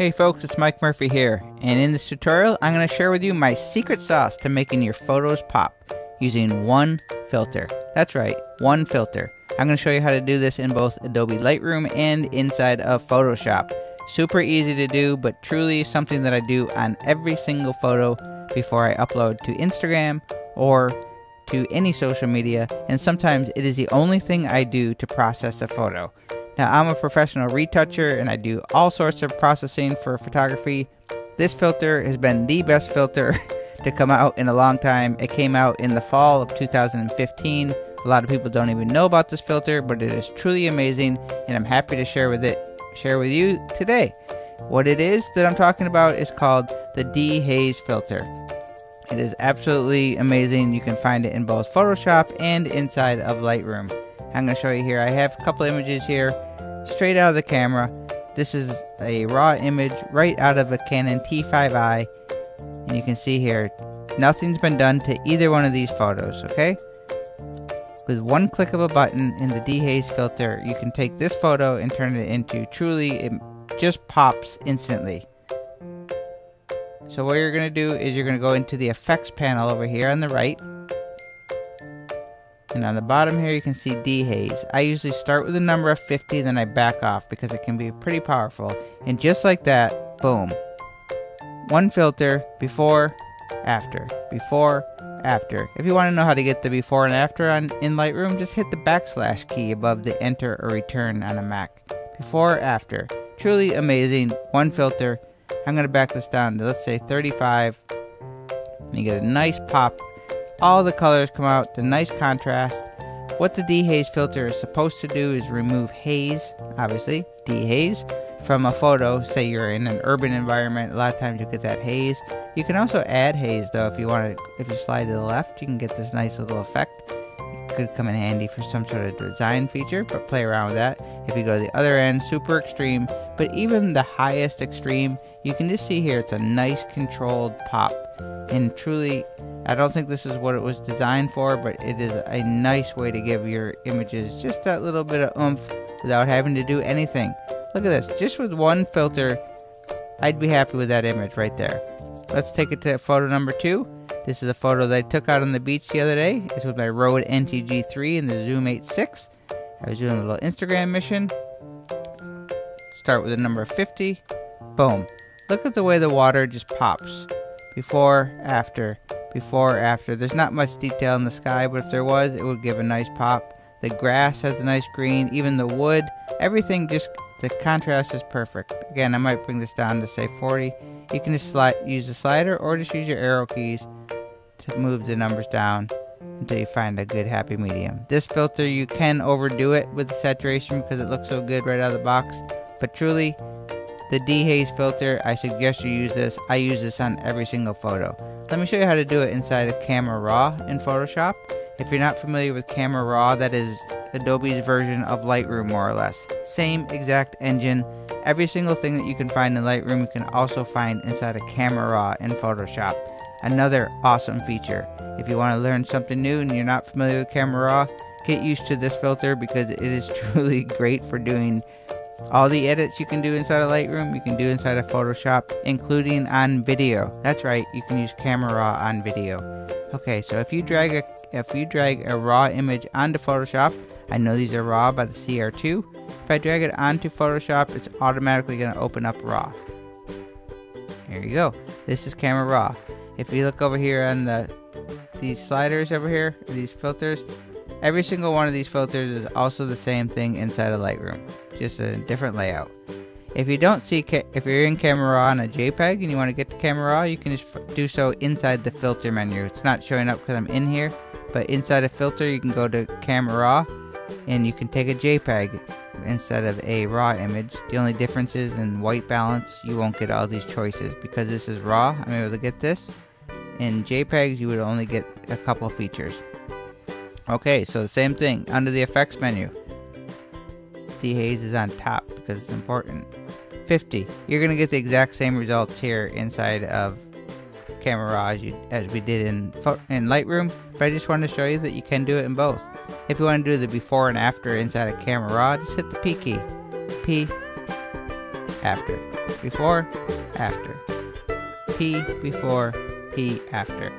Hey folks, it's Mike Murphy here, and in this tutorial I'm going to share with you my secret sauce to making your photos pop using one filter. That's right, one filter. I'm going to show you how to do this in both Adobe Lightroom and inside of Photoshop. Super easy to do, but truly something that I do on every single photo before I upload to Instagram or to any social media, and sometimes it is the only thing I do to process a photo. Now, I'm a professional retoucher and I do all sorts of processing for photography. This filter has been the best filter to come out in a long time. It came out in the fall of 2015. A lot of people don't even know about this filter, but it is truly amazing and I'm happy to share with it share with you today. What it is that I'm talking about is called the Dehaze filter. It is absolutely amazing. You can find it in both Photoshop and inside of Lightroom. I'm going to show you here. I have a couple images here straight out of the camera. This is a raw image right out of a Canon T5i. And you can see here, nothing's been done to either one of these photos, okay? With one click of a button in the dehaze filter, you can take this photo and turn it into truly, it just pops instantly. So what you're going to do is you're going to go into the effects panel over here on the right and on the bottom here you can see dehaze. I usually start with a number of 50 then I back off because it can be pretty powerful. And just like that, boom. One filter, before, after, before, after. If you want to know how to get the before and after on in Lightroom, just hit the backslash key above the enter or return on a Mac. Before, after. Truly amazing. One filter. I'm going to back this down to let's say 35. And you get a nice pop all the colors come out, the nice contrast. What the dehaze filter is supposed to do is remove haze, obviously, dehaze, from a photo. Say you're in an urban environment, a lot of times you get that haze. You can also add haze though if you want to, if you slide to the left, you can get this nice little effect. Could come in handy for some sort of design feature, but play around with that. If you go to the other end, super extreme, but even the highest extreme, you can just see here it's a nice controlled pop. And truly, I don't think this is what it was designed for, but it is a nice way to give your images just that little bit of oomph without having to do anything. Look at this, just with one filter, I'd be happy with that image right there. Let's take it to photo number two. This is a photo that I took out on the beach the other day. It's with my Rode NTG3 and the Zoom 8.6. I was doing a little Instagram mission. Start with a number 50. Boom. Look at the way the water just pops. Before, after before or after. There's not much detail in the sky, but if there was, it would give a nice pop. The grass has a nice green, even the wood, everything just, the contrast is perfect. Again, I might bring this down to say 40. You can just slide, use the slider or just use your arrow keys to move the numbers down until you find a good happy medium. This filter, you can overdo it with the saturation because it looks so good right out of the box, but truly, the dehaze filter, I suggest you use this. I use this on every single photo. Let me show you how to do it inside of Camera Raw in Photoshop. If you're not familiar with Camera Raw, that is Adobe's version of Lightroom more or less. Same exact engine. Every single thing that you can find in Lightroom you can also find inside of Camera Raw in Photoshop. Another awesome feature. If you want to learn something new and you're not familiar with Camera Raw, get used to this filter because it is truly great for doing all the edits you can do inside of Lightroom, you can do inside of Photoshop, including on video. That's right, you can use Camera Raw on video. Okay, so if you drag a if you drag a raw image onto Photoshop, I know these are raw by the CR2. If I drag it onto Photoshop, it's automatically going to open up raw. Here you go. This is Camera Raw. If you look over here on the these sliders over here, these filters, every single one of these filters is also the same thing inside of Lightroom just a different layout. If you don't see, if you're in Camera Raw on a JPEG and you want to get to Camera Raw, you can just do so inside the filter menu. It's not showing up because I'm in here, but inside a filter you can go to Camera Raw and you can take a JPEG instead of a raw image. The only difference is in white balance, you won't get all these choices. Because this is raw, I'm able to get this. In JPEGs, you would only get a couple features. Okay, so the same thing, under the effects menu dehaze is on top because it's important. 50. You're going to get the exact same results here inside of Camera Raw as, we did in, in Lightroom, but I just wanted to show you that you can do it in both. If you want to do the before and after inside of Camera Raw, just hit the P key. P, after. Before, after. P before, P after.